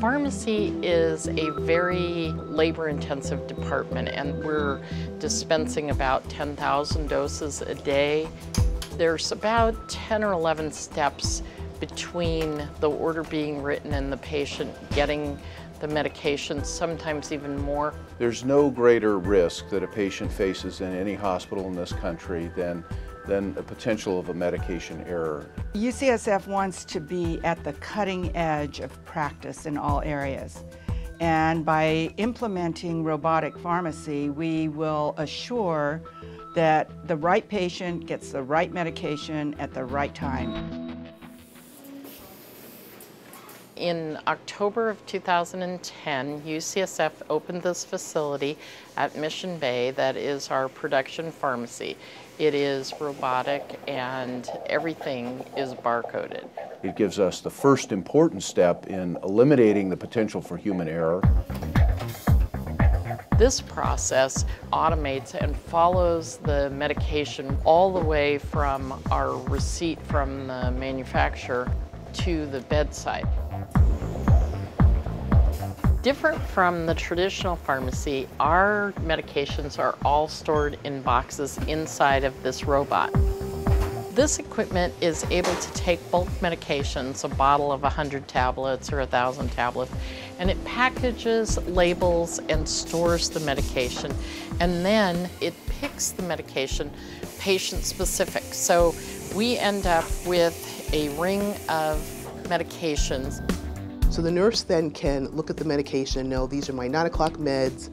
Pharmacy is a very labor-intensive department and we're dispensing about 10,000 doses a day. There's about 10 or 11 steps between the order being written and the patient getting the medication, sometimes even more. There's no greater risk that a patient faces in any hospital in this country than than the potential of a medication error. UCSF wants to be at the cutting edge of practice in all areas. And by implementing robotic pharmacy, we will assure that the right patient gets the right medication at the right time. In October of 2010, UCSF opened this facility at Mission Bay that is our production pharmacy. It is robotic and everything is barcoded. It gives us the first important step in eliminating the potential for human error. This process automates and follows the medication all the way from our receipt from the manufacturer to the bedside. Different from the traditional pharmacy, our medications are all stored in boxes inside of this robot. This equipment is able to take bulk medications, a bottle of 100 tablets or 1,000 tablets, and it packages, labels, and stores the medication. And then it picks the medication patient specific. So we end up with a ring of medications so the nurse then can look at the medication, and know these are my 9 o'clock meds,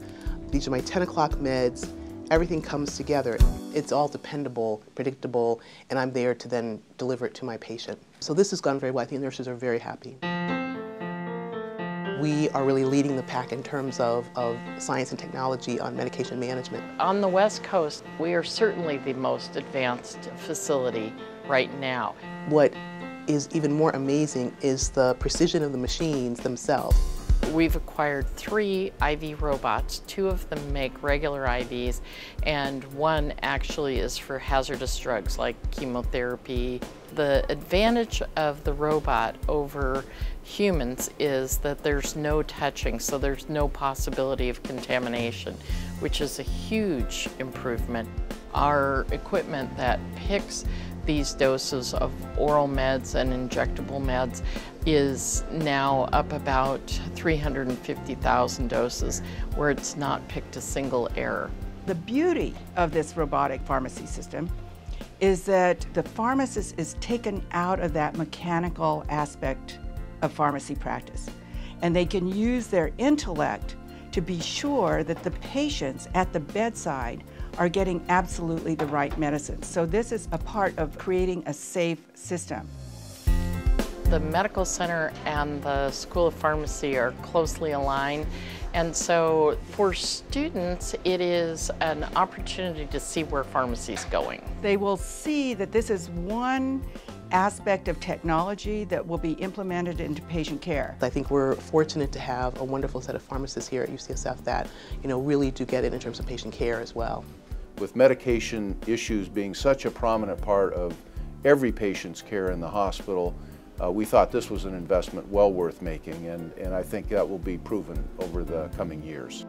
these are my 10 o'clock meds, everything comes together. It's all dependable, predictable, and I'm there to then deliver it to my patient. So this has gone very well. I think nurses are very happy. We are really leading the pack in terms of, of science and technology on medication management. On the West Coast, we are certainly the most advanced facility right now. What is even more amazing is the precision of the machines themselves. We've acquired three IV robots. Two of them make regular IVs, and one actually is for hazardous drugs like chemotherapy. The advantage of the robot over humans is that there's no touching, so there's no possibility of contamination, which is a huge improvement. Our equipment that picks these doses of oral meds and injectable meds is now up about 350,000 doses where it's not picked a single error. The beauty of this robotic pharmacy system is that the pharmacist is taken out of that mechanical aspect of pharmacy practice and they can use their intellect to be sure that the patients at the bedside are getting absolutely the right medicine. So this is a part of creating a safe system. The medical center and the School of Pharmacy are closely aligned. And so for students, it is an opportunity to see where pharmacy is going. They will see that this is one aspect of technology that will be implemented into patient care. I think we're fortunate to have a wonderful set of pharmacists here at UCSF that, you know, really do get it in terms of patient care as well. With medication issues being such a prominent part of every patient's care in the hospital, uh, we thought this was an investment well worth making, and, and I think that will be proven over the coming years.